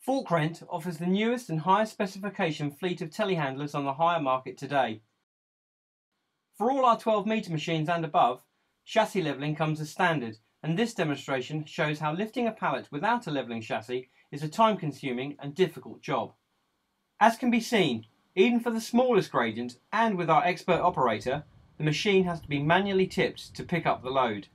Fork Rent offers the newest and highest specification fleet of telehandlers on the hire market today. For all our 12 metre machines and above, chassis levelling comes as standard and this demonstration shows how lifting a pallet without a levelling chassis is a time consuming and difficult job. As can be seen, even for the smallest gradient and with our expert operator, the machine has to be manually tipped to pick up the load.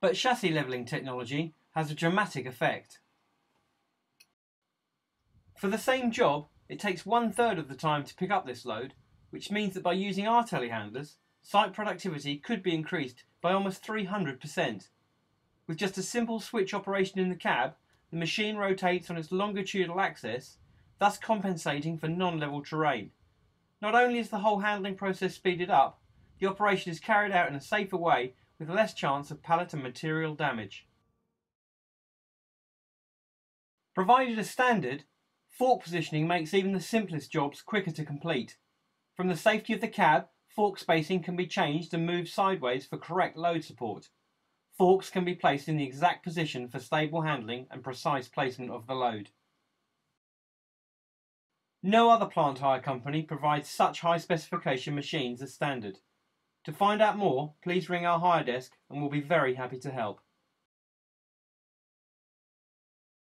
But chassis levelling technology has a dramatic effect. For the same job, it takes one third of the time to pick up this load, which means that by using our telehandlers, site productivity could be increased by almost 300%. With just a simple switch operation in the cab, the machine rotates on its longitudinal axis, thus compensating for non-level terrain. Not only is the whole handling process speeded up, the operation is carried out in a safer way with less chance of pallet and material damage. Provided as standard, Fork positioning makes even the simplest jobs quicker to complete. From the safety of the cab, fork spacing can be changed and moved sideways for correct load support. Forks can be placed in the exact position for stable handling and precise placement of the load. No other plant hire company provides such high specification machines as standard. To find out more, please ring our hire desk and we'll be very happy to help.